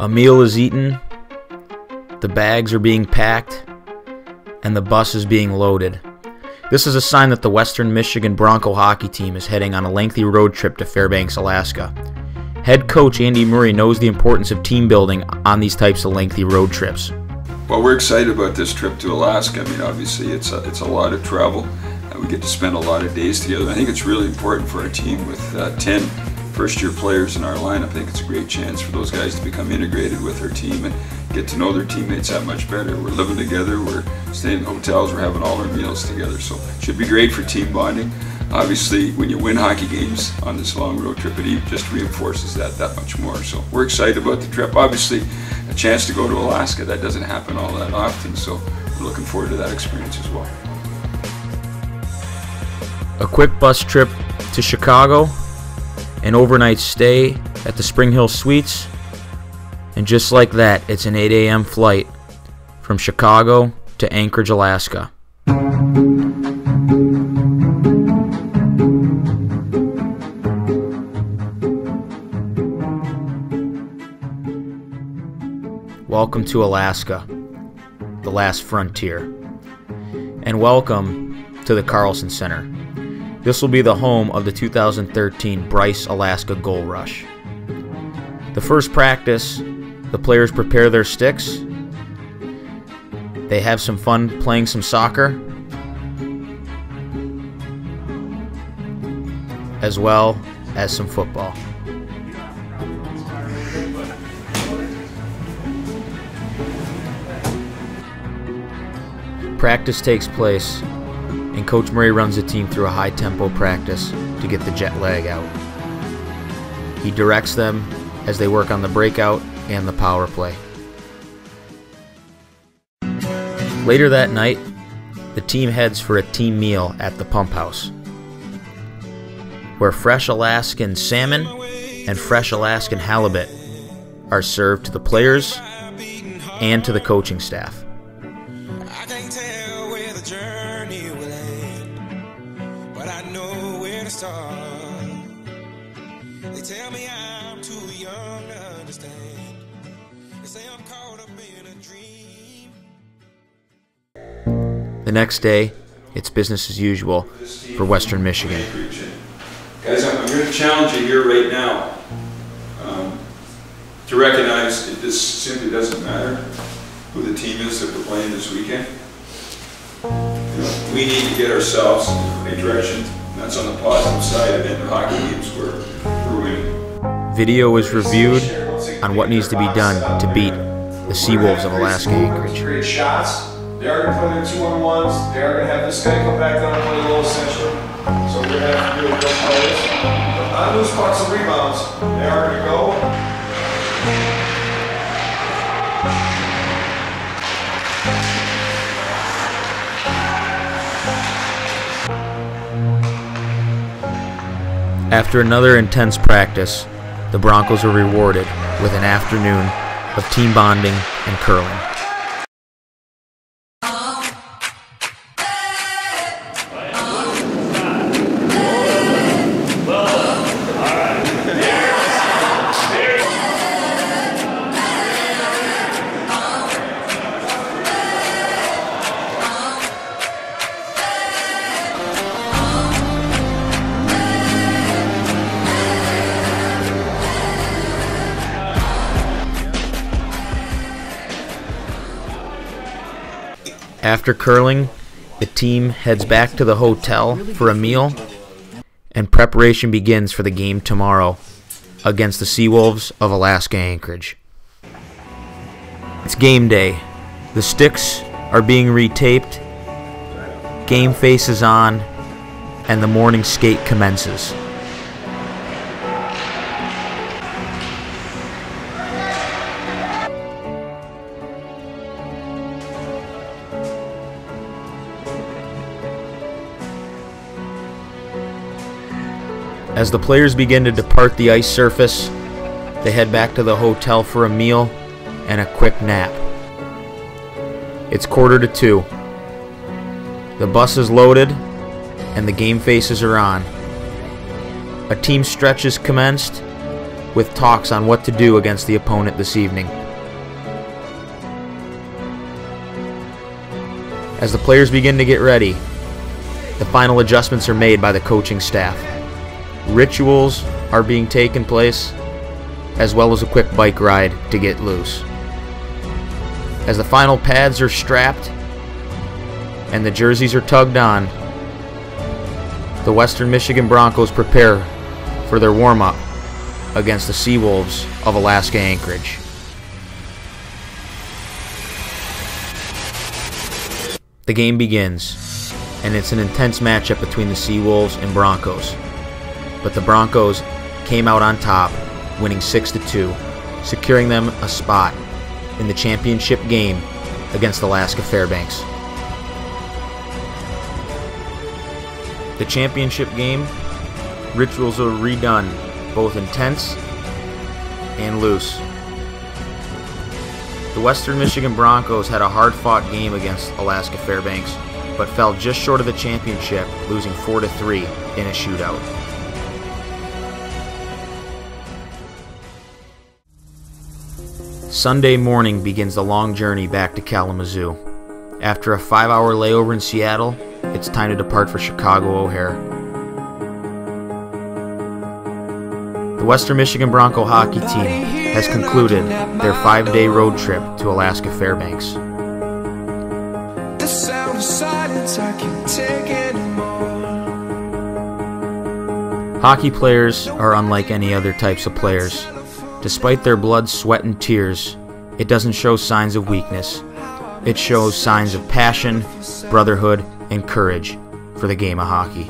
A meal is eaten, the bags are being packed, and the bus is being loaded. This is a sign that the Western Michigan Bronco hockey team is heading on a lengthy road trip to Fairbanks, Alaska. Head coach Andy Murray knows the importance of team building on these types of lengthy road trips. Well, we're excited about this trip to Alaska. I mean, obviously, it's a, it's a lot of travel. Uh, we get to spend a lot of days together. I think it's really important for our team with uh, 10 first year players in our lineup. I think it's a great chance for those guys to become integrated with our team and get to know their teammates that much better. We're living together, we're staying in hotels, we're having all our meals together. So it should be great for team bonding. Obviously, when you win hockey games on this long road trip, it just reinforces that that much more. So we're excited about the trip. Obviously, a chance to go to Alaska, that doesn't happen all that often. So we're looking forward to that experience as well. A quick bus trip to Chicago, an overnight stay at the Spring Hill Suites, and just like that, it's an 8 a.m. flight from Chicago to Anchorage, Alaska. Welcome to Alaska, the last frontier. And welcome to the Carlson Center. This will be the home of the 2013 Brice Alaska Goal Rush. The first practice, the players prepare their sticks. They have some fun playing some soccer, as well as some football. Practice takes place, and Coach Murray runs the team through a high tempo practice to get the jet lag out. He directs them as they work on the breakout and the power play. Later that night, the team heads for a team meal at the pump house, where fresh Alaskan salmon and fresh Alaskan halibut are served to the players and to the coaching staff. The next day, it's business as usual for Western Michigan. Guys, I'm, I'm going to challenge you here right now um, to recognize that this simply doesn't matter who the team is that we're playing this weekend. You know, we need to get ourselves in the right direction. And that's on the positive side of it. The hockey games where we're winning. Video is reviewed on what needs to be done to beat the Seawolves of Alaska shots. They are going to play their two on ones. They are going to have this guy come back down and play a little. So we're going to have to do a. But on those pucks and rebounds, they are going to go. After another intense practice, the Broncos were rewarded with an afternoon of team bonding and curling. After curling, the team heads back to the hotel for a meal, and preparation begins for the game tomorrow against the Seawolves of Alaska Anchorage. It's game day. The sticks are being retaped, game face is on, and the morning skate commences. As the players begin to depart the ice surface, they head back to the hotel for a meal and a quick nap. It's quarter to two. The bus is loaded and the game faces are on. A team stretch is commenced with talks on what to do against the opponent this evening. As the players begin to get ready, the final adjustments are made by the coaching staff. Rituals are being taken place, as well as a quick bike ride to get loose. As the final pads are strapped and the jerseys are tugged on, the Western Michigan Broncos prepare for their warm up against the Seawolves of Alaska Anchorage. The game begins, and it's an intense matchup between the Seawolves and Broncos. But the Broncos came out on top, winning 6 2, securing them a spot in the championship game against Alaska Fairbanks. The championship game, rituals are redone, both intense and loose. The Western Michigan Broncos had a hard fought game against Alaska Fairbanks, but fell just short of the championship, losing 4 3 in a shootout. Sunday morning begins the long journey back to Kalamazoo. After a five hour layover in Seattle, it's time to depart for Chicago O'Hare. The Western Michigan Bronco hockey team has concluded their five day road trip to Alaska Fairbanks. The sound of silence, I can't take anymore. Hockey players are unlike any other types of players. Despite their blood, sweat, and tears, it doesn't show signs of weakness. It shows signs of passion, brotherhood, and courage for the game of hockey.